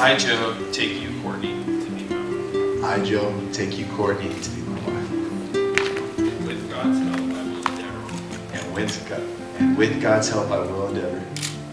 I, Joe, take you, Cortney, to be my wife. I, Joe, take you, Cortney, to be my wife. With God's help, I will endeavor And with God, and with God's help, I will endeavor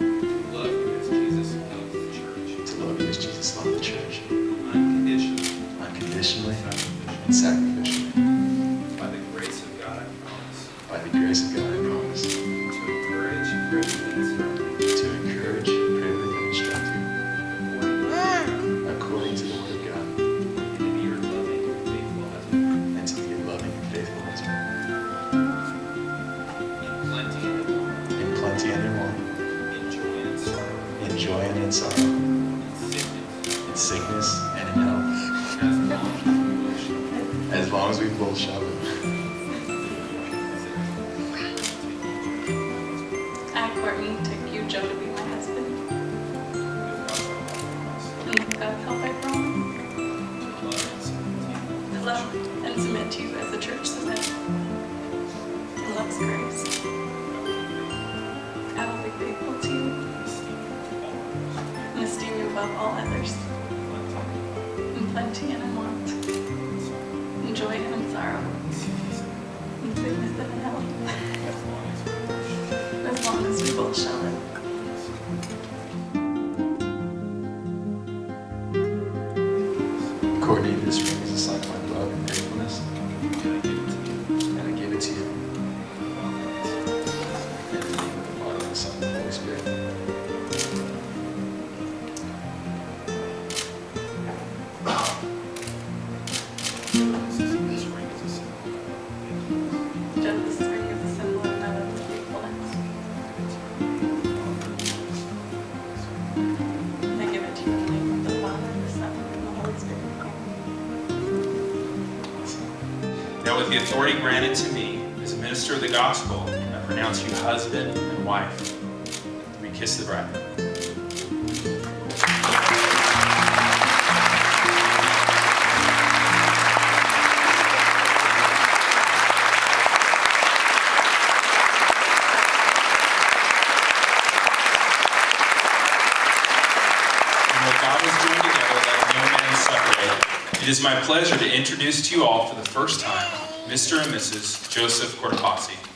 to love you as Jesus loved the church, to love you as Jesus loved the church, unconditionally, unconditionally sacrificially. and sacrificially. By the grace of God, I promise By the grace of God, sorrow, in sickness, and in health, as long as we both shall live. I, Cortney, take you, Joe, to be my husband. And God's help, I promise love and submit to you as the church submits. In love's grace, above all others. In plenty and in want, in joy and in sorrow, in sickness and in health, as long as we both shall live. Authority granted to me as a minister of the gospel, I pronounce you husband and wife. We kiss the bride. It is my pleasure to introduce to you all for the first time Mr. and Mrs. Joseph Cortopassi.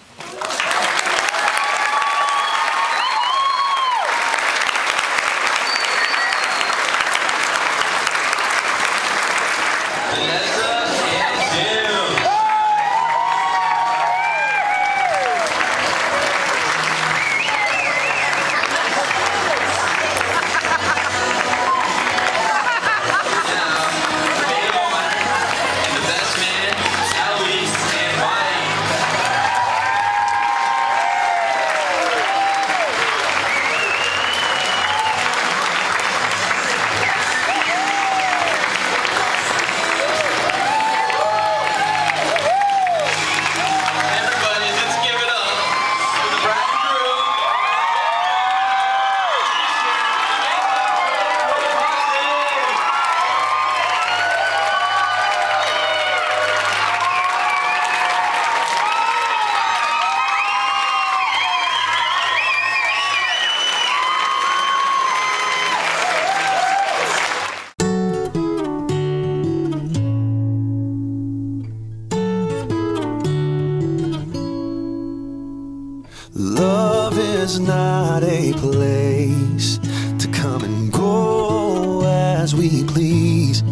Not a place to come and go as we please.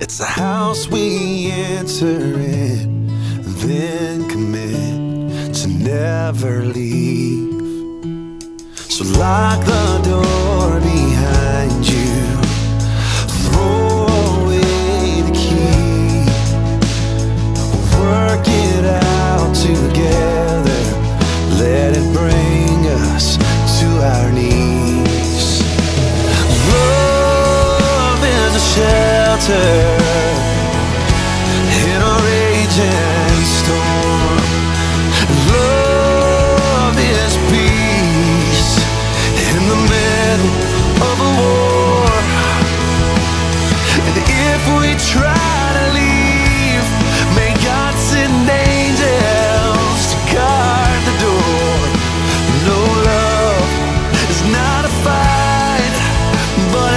It's a house we enter in, then commit to never leave. So lock the door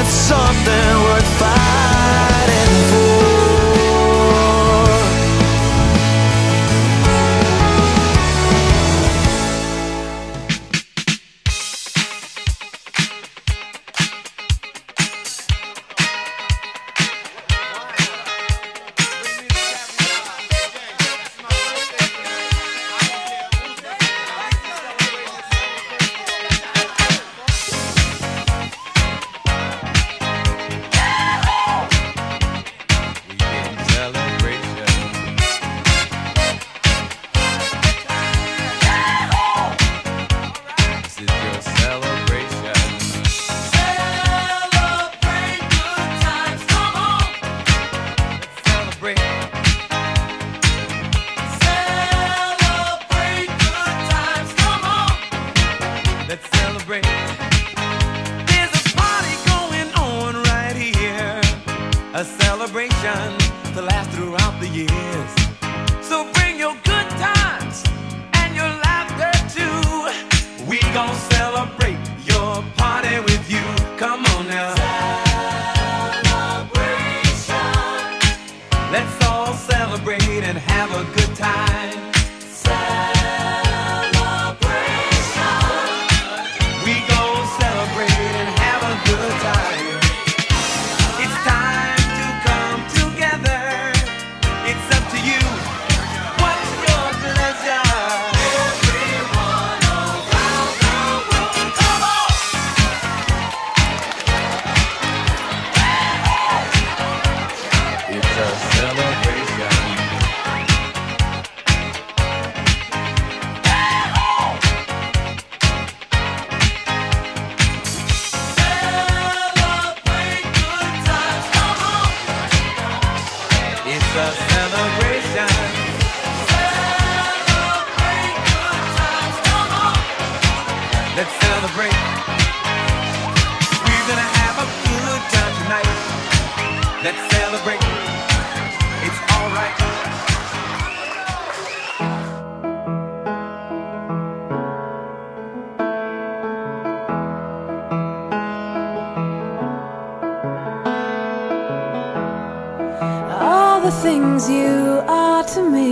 something worth fighting A celebration to last throughout the years. Celebrate. We're gonna have a good time tonight. Let's celebrate. It's alright. all the things you are to me.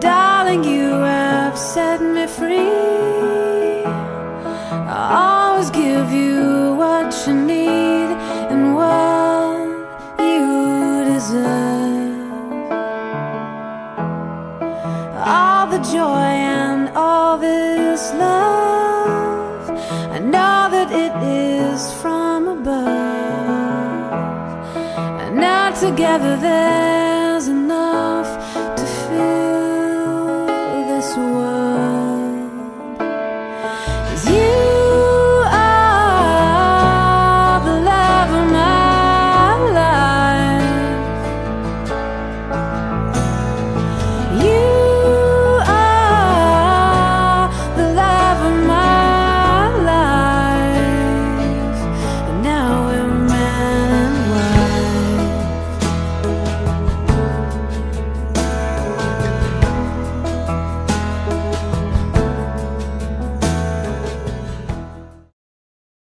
Darling, you have set me free. I'll always give you what you need and what you deserve. All the joy and all this love, I know that it is from above. And now together there